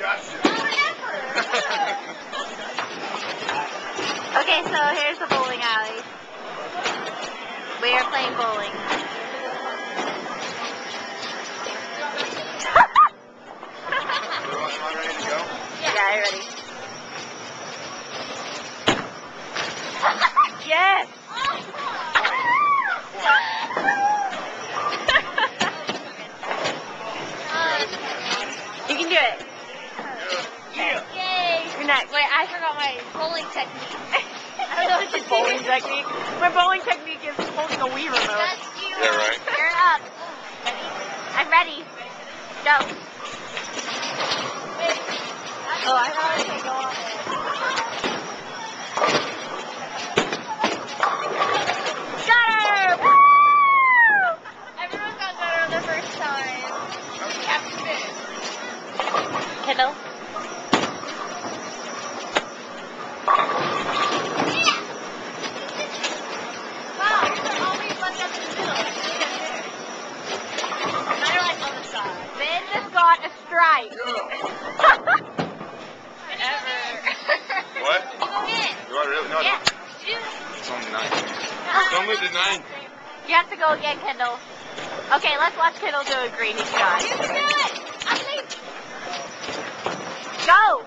Okay, so here's the bowling alley. We are playing bowling. Am ready to go? Yeah, you ready? yes! you can do it. Yay! You're next. Wait, I forgot my bowling technique. I don't know what to do. Bowling technique. My bowling technique is holding a Wii remote. That's you. Yeah, right. You're up. I'm ready. Go. Oh, I thought I could go on Got her! Woo! Everyone got better the first time. Captain Fish. Kendall. Wow, you're the only one that's in the middle. Mine are like on the side. Finn got a strike. Whatever. What? You want to really? No, yeah. no. It's on nine. Don't move to nine. You have to go again, Kendall. Okay, let's watch Kendall do a greenie shot. You can do it. I think. Go!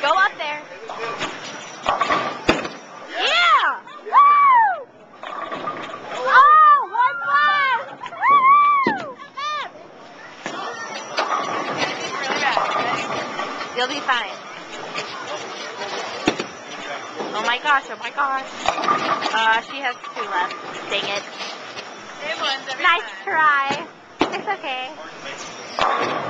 Go up there. Yeah! Woo! Oh, one plus! Woo! Really bad. You'll be fine. Oh my gosh, oh my gosh. Uh, she has two left. Dang it. Same ones every Nice time. try. It's okay.